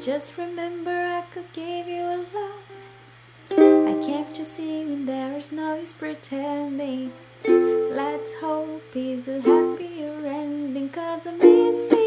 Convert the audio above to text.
Just remember I could give you a lot. I kept you singing, there is no use pretending. Let's hope it's a happier ending, cause I'm missing.